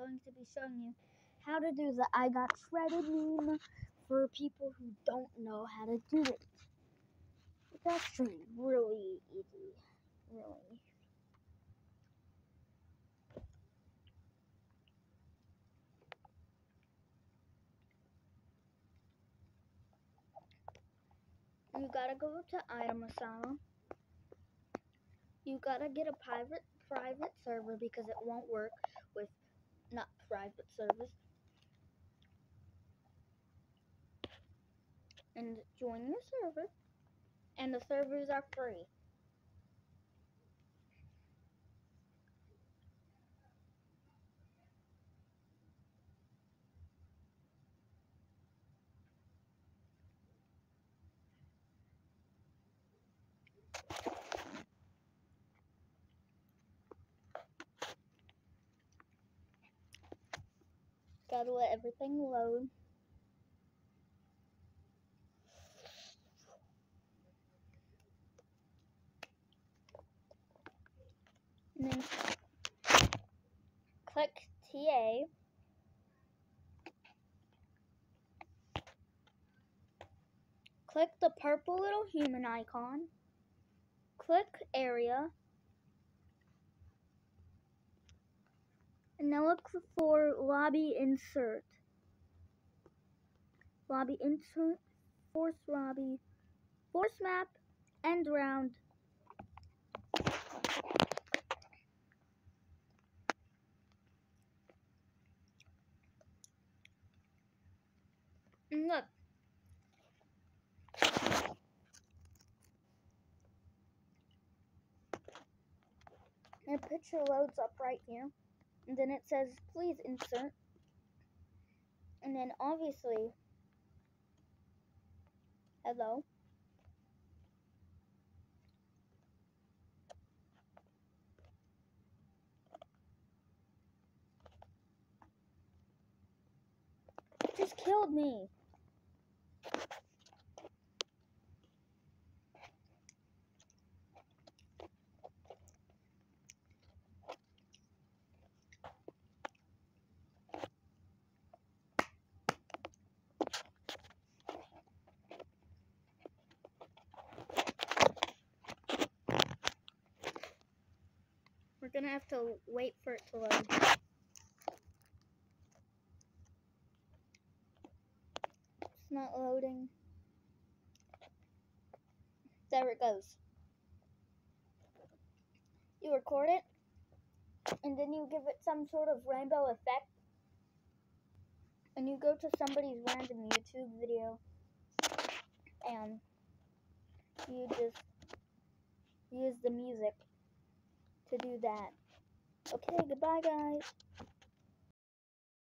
going to be showing you how to do the I got shredded meme for people who don't know how to do it. It's actually really easy. Really. You gotta go to Item Asylum. You gotta get a private private server because it won't work with not private service. And join your server. And the servers are free. Gotta let everything load. And then click TA. Click the purple little human icon. Click area. And now look for lobby insert. Lobby insert, force lobby, force map, end round. And look. A picture loads up right here. And then it says, please insert. And then obviously, hello. It just killed me. We're gonna have to wait for it to load. It's not loading. There it goes. You record it, and then you give it some sort of rainbow effect, and you go to somebody's random YouTube video, and you just use the music to do that. Okay, goodbye guys.